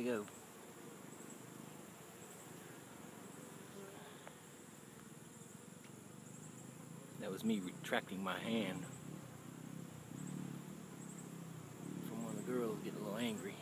They go. That was me retracting my hand from one of the girls getting a little angry.